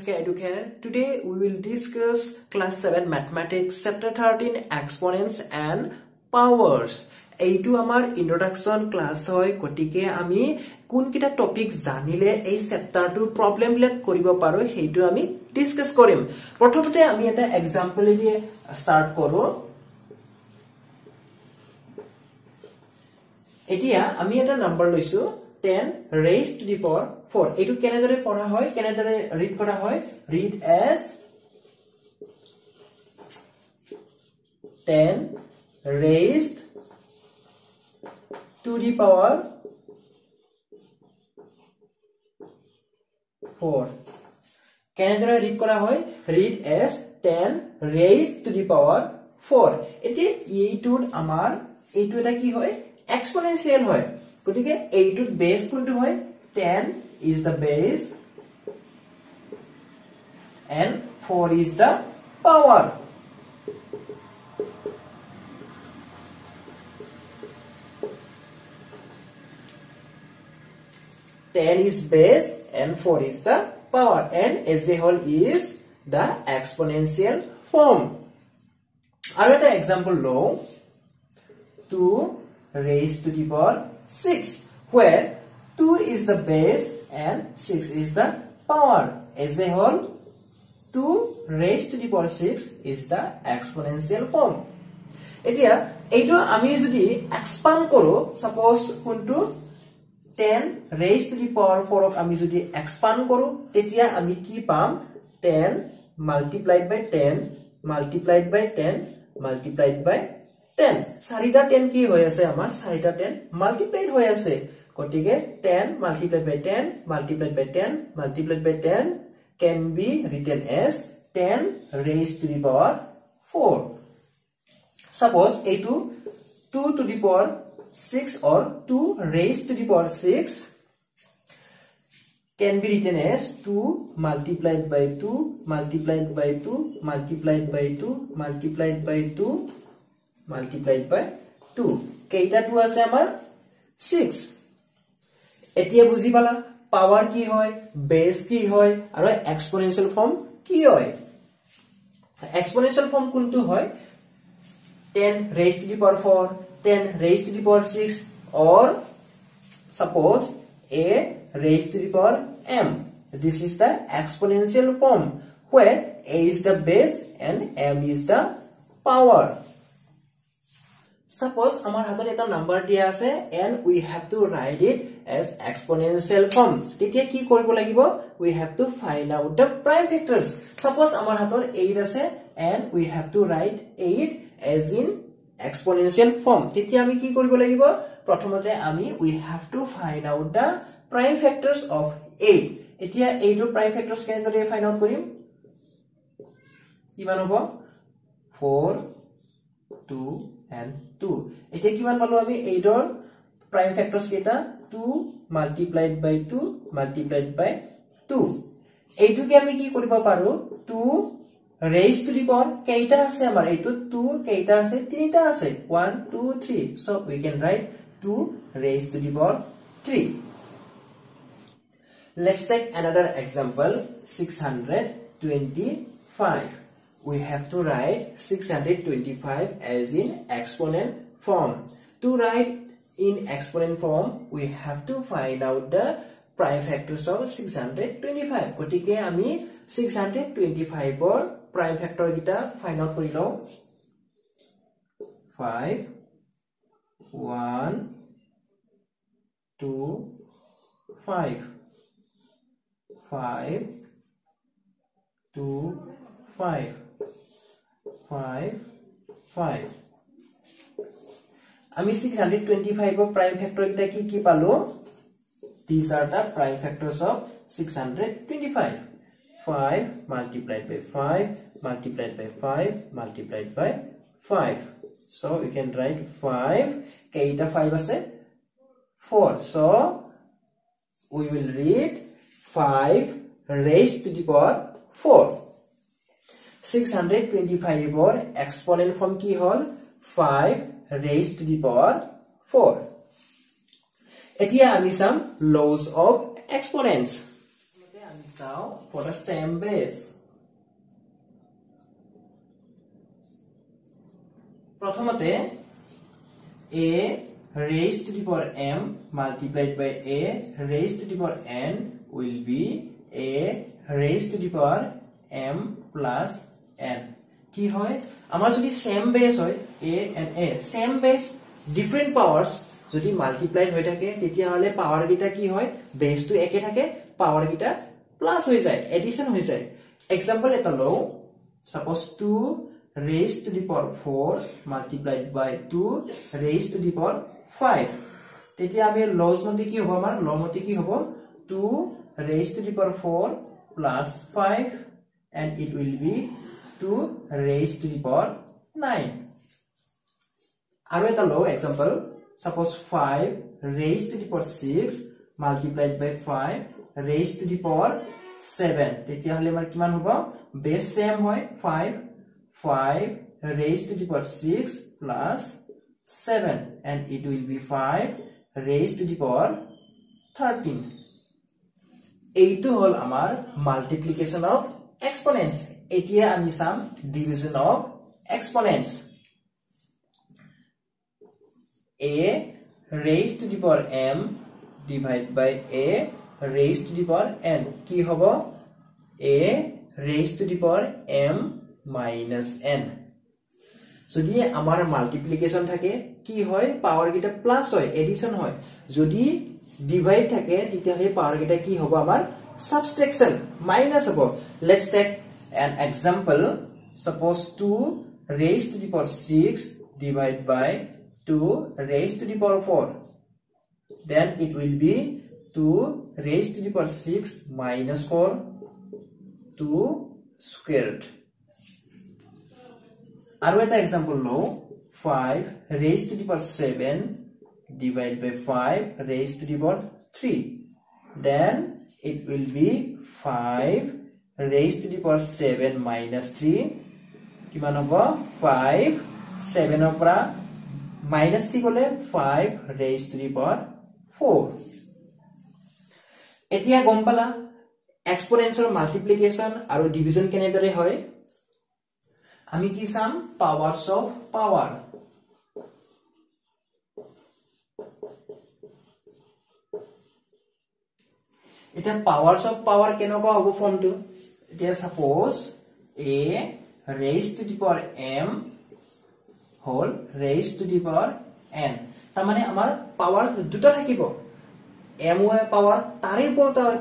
SK Educare. Today we will discuss class 7 mathematics chapter 13 exponents and powers. এইটো আমাৰ introduction class হয় গতিকে আমি কোনকেইটা টপিক জানিলে এই চেপ্টাৰটোৰ প্ৰব্লেমবিলাক কৰিব পাৰো সেইটো আমি ডিছকাছ কৰিম প্ৰথমতে আমি এটা এক্সাম্পলেদি ষ্টাৰ্ট কৰো এতিয়া আমি এটা নাম্বাৰ লৈছো ten raise to the power four এইটো কেনেদৰে পঢ়া হয় কেনেদৰে ৰিড কৰা হয়? Read as ten raise to the power four কেনেদৰে ৰিড কৰা হয়? Read as ten raise to the power four এতিয়া এইটোত আমাৰ এইটো এটা কি হয়? এক্সপনেঞ্চিয়েল হয়। গতিকে এইটোত বেছ কোনটো হয়? Ten Is the base and four is the power ten is base and 4 is the power and as a whole is the exponential form. Another example low 2 raised to the power 6 where 2 is the base and 6 is the power. As a whole 2 raised to the power 6 is the exponential form. এতিয়া এইটো আমি যদি expand কৰো suppose কোনটো ten raise to the power ফ'ৰক আমি যদি expand কৰো তেতিয়া আমি কি পাম ten multiplied by ten multiplied by ten multiplied by ten চাৰিটা টেন কি হৈ আছে আমাৰ চাৰিটা টেন মাল্টিপ্লাইড হৈ আছে গতিকে ten multiplied by ten multiplied by ten multiplied by ten can be written as ten raise to the power four suppose এইটো two to the power 6 or 2 raised to the power 6 can be written as 2 multiplied by 2 multiplied by 2 multiplied by 2 multiplied by 2 multiplied by 2 কেইটা 2 আছে আমাৰ 6 এতিয়া বুজি পালা? পাওয়ার কি হয়? Base কি হয়? আর এক্সপোনেনশিয়াল ফর্ম কি হয়? এক্সপোনেনশিয়াল ফর্ম কোনটো হয়? 10 raise to the power 4 10 raise to the power 6 or suppose a raise to the power m. This is the exponential form where a is the base and m is the power হাতত এটা number দিয়া আছে 8 আছে and we have to write 8 as in exponential form তেতিয়া আমি কি কৰিব লাগিব প্ৰথমতে আমি we have to find out the prime factors of 8 এতিয়া 8 ৰ prime factors কেনেদৰে find out কৰিম কিমান হ'ব 4 2 এণ্ড টু এতিয়া কিমান পালো আমি? এইটৰ প্ৰাইম ফেক্টৰ কেইটা? Two multiplied by two multiplied by two এইটোকে আমি কি কৰিব পাৰো? Two raise to the power কেইটা আছে আমাৰ? এইটোত টু কেইটা আছে? তিনিটা আছে। One two three so' we can write two raise to the power three let's take another example six hundred twenty five we have to write 625 as in exponent form to write in exponent form we have to find out the prime factors of 625 গতিকে আমি 625 ৰ prime factor gita find out kori lo 5 1 2 5 5 2 5 আমি six hundred twenty five prime factor কেটে কি কি পালো? These are the prime factor of six hundred twenty five five multiplied by five multiplied by five multiplied by five so you can write five কেইটা five আছে? Four so we will read five raise to the power four 625 or exponent form ki hol 5 raised to the power 4 এতিয়া আমি চাম laws of exponents চাওঁ for the same base প্ৰথমতে a raised to the power m multiplied by a raised to the power n will be a raised to the power m plus n. কি হয়? আমাৰ যদি same base হয় a and a same base different powers যদি multiplied হৈ থাকে তেতিয়াহলে পাওয়ার গিটা কি হয়? বেসটো একে থাকে গিটা প্লাস হৈ যায় এডিশন হৈ যায়। এক্সাম্পল এটা লও। Suppose 2 raised to the power 4 multiplied by 2 raised to the power 5 তেতিয়া আমি লজ মতে কি হ'ব আমাৰ? ল মতে কি হ'ব? 2 raised to the power 4 plus 5 and it will be 2 raised to the power 9 আৰু এটা লও example suppose 5 raised to the power 6 multiplied by 5 raised to the power 7 তেতিয়া হলে আমাৰ কিমান হ'ব বেস সেম হয় 5 5 raised to the power 6 plus 7 and it will be 5 raised to the power 13 এইটো হল আমাৰ মাল্টিপ্লিকেশন অফ এক্সপোনেন্টস এতিয়া আমি চাম division of exponents a raised to the power m divided by a raised to the power n. কি হ'ব a raised to the power m minus n. যদি আমাৰ multiplication থাকে কি হয় পাৱাৰ গিটা প্লাস হয় এডিশন হয় যদি ডিভাইড থাকে তেতিয়াহলে পাৱাৰ গিটা কি হ'ব আমাৰ সাবট্ৰেকশন মাইনাস হ'ব let's take an example suppose 2 raised to the power 6 divided by 2 raised to the power 4 then it will be 2 raised to the power 6 minus 4 2 squared আৰু এটা এক্সাম্পল লওঁ 5 raised to the power 7 divided by 5 raised to the power 3 then it will be 5 the power 7 minus 3 কিমান হ'ব? 5 7 ৰ পৰা minus three গলে five the power four এতিয়া গম পালা? এক্সপোনেন্সৰ মাল্টিপ্লিকেশন আৰু ডিভিজন কেনেদৰে হয়? আমি কি চাম? পাৱাৰ্স অফ পাৱাৰ এতিয়া পাৱাৰ্স অফ পাৱাৰ কেনেকুৱা হ'ব ফৰ্মটো এতিয়া raise to power power n তাৰমানে আমাৰ পাৱাৰ দুটা থাকিব। এম ৱে পাৱাৰ তাৰে ওপৰত আৰু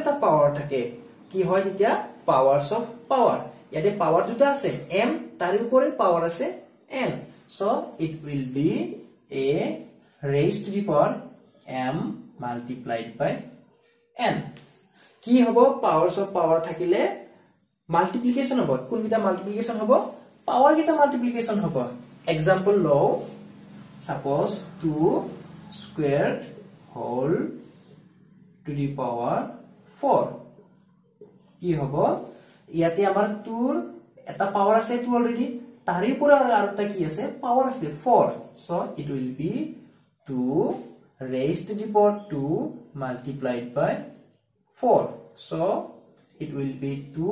এটা পাৱাৰ থাকে। কি হয় তেতিয়া? পাৱাৰ ইয়াতে পাৱাৰ দুটা আছে। এম তাৰে ওপৰে পাৱাৰ আছে n so it will be a raise to the power m multiplied by n কি হব? পাৱাৰ্স অফ পাৱাৰ থাকিলে মাল্টিপ্লিকেশন হব। কোনকেইটা মাল্টিপ্লিকেশন হব? পাৱাৰ কেইটা মাল্টিপ্লিকেশন হব? এক্সাম্পল লও। Suppose two square whole to the power four কি হব? ইয়াতে আমাৰ টুৰ এটা পাৱাৰ আছে টু অলৰেডি তাৰে পৰা আৰু এটা কি আছে? পাৱাৰ আছে। Four so it will be two raise to the power two multiplied by four so it will be two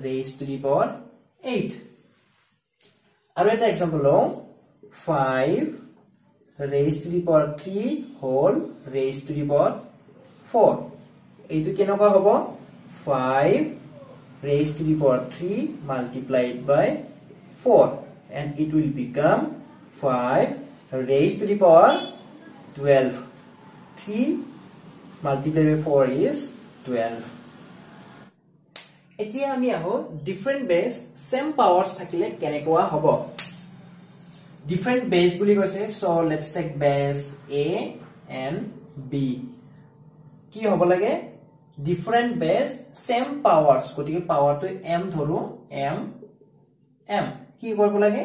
raise to the power eight আৰু এটা এক্সাম্পল লওঁ five raise to the power three hall raise to the power four এইটো কেনেকুৱা হ'ব five raise to the power three multiplied by four and it will become five raise to the power twelve three multiplied by four is twelve এতিয়া আমি আহো different বেজ চেম powers থাকিলে কেনেকুৱা হ'ব? ডিফাৰেণ্ট বেজ বুলি কৈছে so' let's take base a and b কি হ'ব লাগে? ডিফাৰেণ্ট বেজ চেম পাৱাৰ্ছ গতিকে পাৱাৰটো এম ধৰো এম এম কি কৰিব লাগে?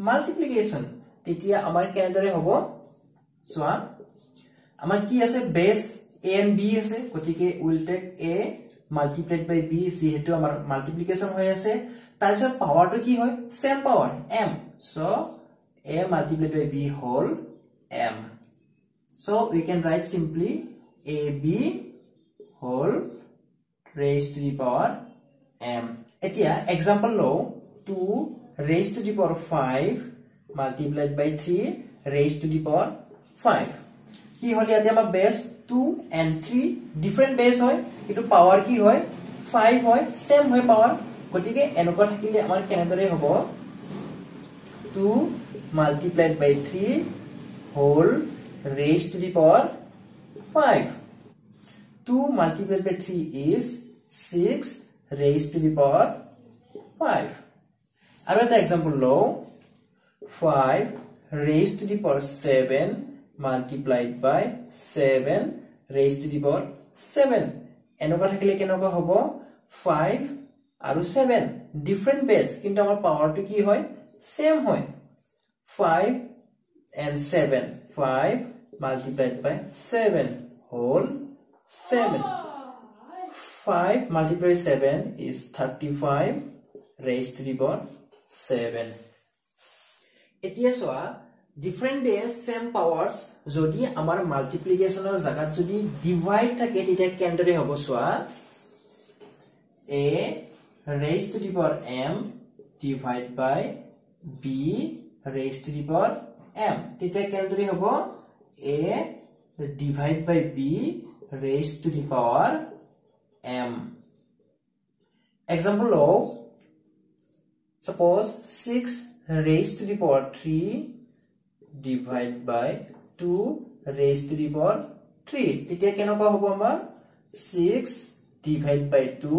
মাল্টিপ্লিকেশ্যন তেতিয়া আমাৰ কেনেদৰে হ'ব? চোৱা আমাৰ কি আছে? বেজ এ এণ্ড বি আছে গতিকে will take a multiplied by b যিহেতু আমাৰ মাল্টিপ্লিকেশ্যন হৈ আছে তাৰপিছত পাৱাৰটো কি হয়? Same power m so' a multiplied by b হ'ল m so' we can write simply a b হ'ল raised to the power m. এতিয়া example লও। 2 raised to the power 5 multiplied by 3 raised to the power 5 কি হল ইয়াতে আমাৰ base two and three different base হয় কিন্তু পাৱাৰ কি হয়? ফাইভ হয় চেম হয় পাৱাৰ গতিকে এনেকুৱা থাকিলে আমাৰ কেনেদৰে হব? Two multiplied by three hall raise to the power five two multiplied by three is six raise to the power five আৰু এটা এক্সাম্পল লওঁ। Five raise to the power seven multiplied by seven raised to the power 7 এনেকুৱা থাকিলে কেনেকুৱা হ'ব 5 আৰু 7 different বেছ কিন্তু আমাৰ পাৱাৰটো কি হয় সেম হয় 5 and 7 5 multiplied by 7 whole 7 5 multiplied by 7 is 35 raised to the power 7 এতিয়া চোৱা ডিফাৰেণ্ট ডে চেম পাৱাৰ্ছ যদি আমাৰ মাল্টিপ্লিকেশ্যনৰ জেগাত যদি ডিভাইড থাকে তেতিয়া কেনেদৰে হ'ব চোৱা? A raise to the power m divide by b raise to the power m তেতিয়া কেনেদৰে হ'ব? A divide by b raise to the power m example লওঁ suppose 6 raised to the power 3 divide by two raise to the power three তেতিয়া কেনেকুৱা হ'ব আমাৰ? Six divide by two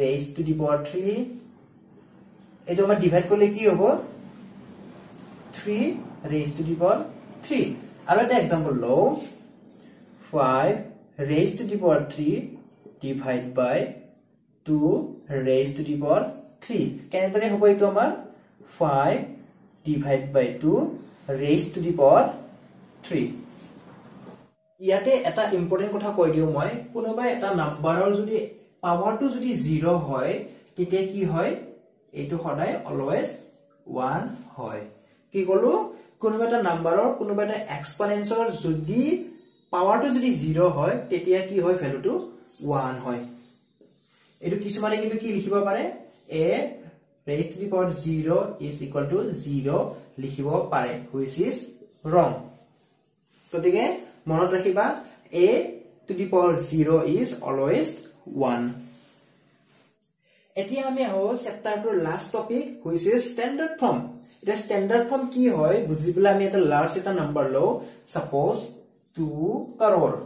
raise to the power three এইটো আমাৰ divide কৰিলে কি হ'ব? Three raise to the power three আৰু এটা এক্সাম্পল লওঁ। Five raise to the power three divide by two raise to the power three কেনেদৰে হ'ব এইটো আমাৰ? Five divide by two raise to the power 3 ইয়াতে এটা ইম্পৰ্টেণ্ট কথা কৈ দিওঁ মই কোনোবাই এটা নাম্বাৰৰ যদি পাৱাৰটো যদি জিৰ' হয় তেতিয়া কি হয়? এইটো সদায় অলৱেজ ওৱান হয়। কি ক'লো? কোনোবা এটা নাম্বাৰৰ কোনোবা এটা এক্সপানেঞ্চৰ যদি পাৱাৰটো যদি জিৰ' হয় তেতিয়া কি হয়? ভেলুটো ওৱান হয়। এইটো কিছুমানে কিন্তু কি লিখিব পাৰে? To the power 0 is equal to 0 লিখিব পাৰে which is wrong গতিকে মনত ৰাখিবা a to the power 0 is always 1 এতিয়া আমি আহো চেপ্টাৰটোৰ last topic which is standard form. এতিয়া standard form কি হয় বুজিবলৈ আমি এটা লাৰ্জ এটা নাম্বাৰ লওঁ suppose 2 crore.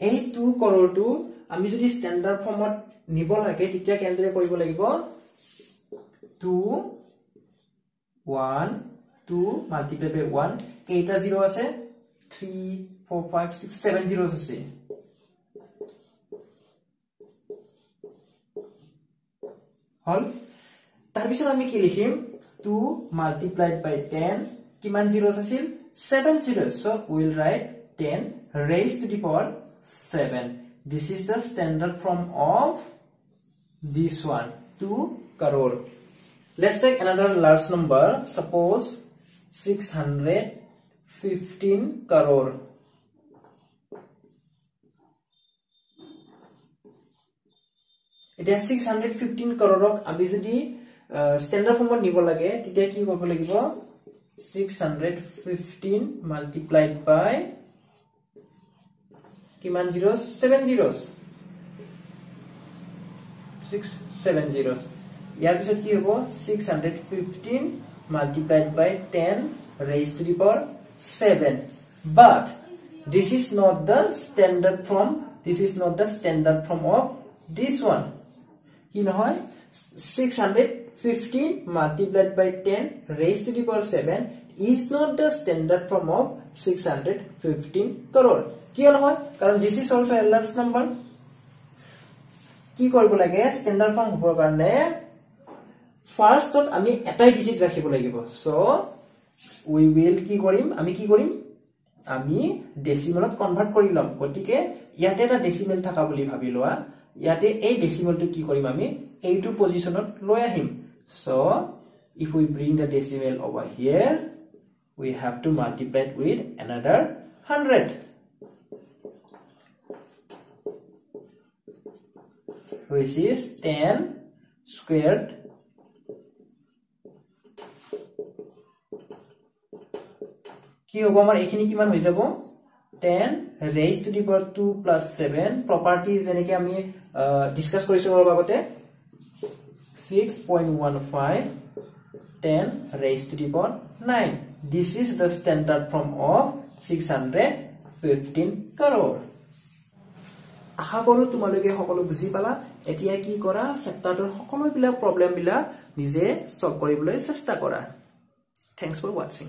এই টু কৰৰটো আমি যদি ষ্টেণ্ডাৰ্ড ফৰ্মত নিব লাগে তেতিয়া কেনেদৰে কৰিব লাগিব? Two one two multiply by one কেইটা জিৰ' আছে three four five six seven zero' আছে। হল? তাৰপিছত আমি কি লিখিম? টু মাল্টিপ্লাইড বাই টেন কিমান জিৰ'ছ আছিল? Seven zeros so' will write ten raise to the power 7 this is the standard form of this one. 2 crore. Let's take another large number suppose 615 crore এতিয়া 615 crore আমি যদি standard ফর্মত নিব লাগে তেতিয়া কি কৰিব লাগিব 615 multiplied by কিমান zeros seven zeros six seven zeros ইয়াৰ পিছত কি হ'ব? Six hundred fifteen multiplied by ten raise to the power seven but this is not the standard form this is not the standard form of this one কি নহয়? Six hundred fifteen multiplied by ten raise to the power seven is not the standard form of six hundred fifteen crore কিয় নহয়? কাৰণ this is also a large number কি কৰিব লাগে? Standard form হ'বৰ কাৰণে ফাৰ্ষ্টত আমি এটাই ডিজিট ৰাখিব লাগিব। চ' উই উইল কি কৰিম? আমি কি কৰিম? আমি ডেচিমেলত কনভাৰ্ট কৰি ল'ম। গতিকে ইয়াতে এটা ডেচিমেল থকা বুলি ভাবি লোৱা। ইয়াতে এই ডেচিমেলটো কি কৰিম আমি? এইটো পজিশ্যনত লৈ আহিম। So' if we bring the decimal over here we have to multiplied with another hundred which is ten square কি হ'ব আমাৰ? এইখিনি কিমান হৈ যাব? 10 raised to the power 2 plus 7 property যেনেকে আমি ডিসকাস কৰিছো অলপ আগতে। 6.15 10 raised to the power 9 this is the standard form of 615 crore. আশা কৰো তোমালোকে সকলো বুজি পালা। এতিয়া কি কৰা? চেপ্টাৰটোৰ সকলোবিলাক প্ৰব্লেম বিলাক নিজে সলভ কৰিবলৈ চেষ্টা কৰা। থেংকছ ফৰ ৱাচিং